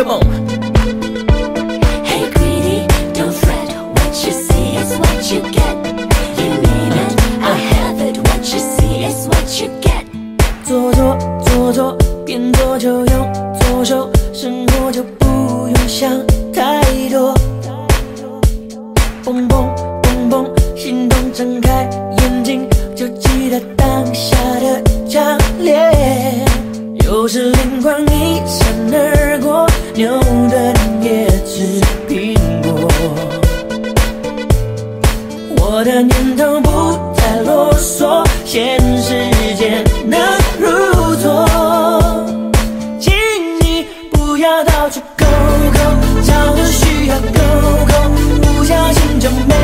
Come on. Hey, greedy, don't fret. What you see is what you get. You need it, I have it. What you see is what you get. 做做，边做就用左手，生活就不用想太多。蹦蹦蹦蹦，心动睁开眼睛，就记得当下的强烈。有时灵光一。牛顿也吃苹果。我的念头不再啰嗦，现实间能如昨。请你不要到处勾勾，找个需要勾勾，不小心就没。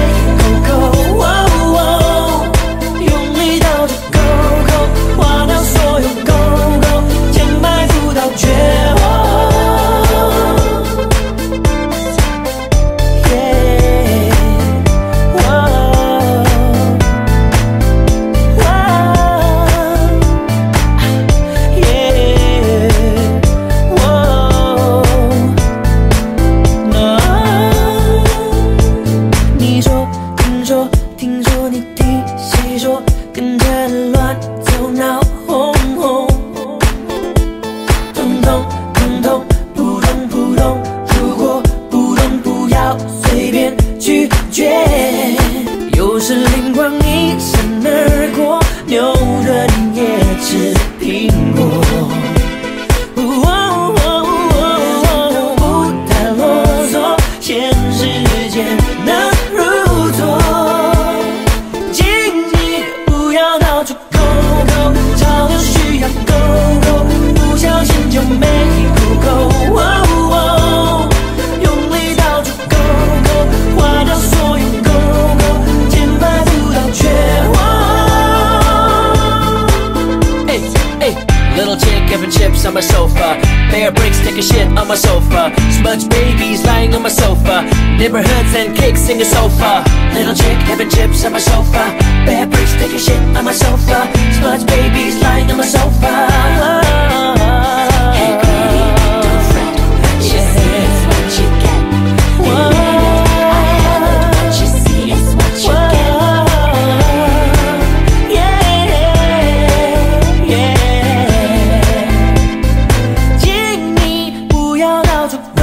是灵光一闪而过，牛顿也吃苹果。不太啰嗦，现实间能。Little chick having chips on my sofa. Bear bricks taking shit on my sofa. Smudge babies lying on my sofa. Neighborhoods and cakes in the sofa. Little chick having chips on my sofa. Bear bricks taking shit on my sofa. Smudge babies lying on my sofa. 아, 가족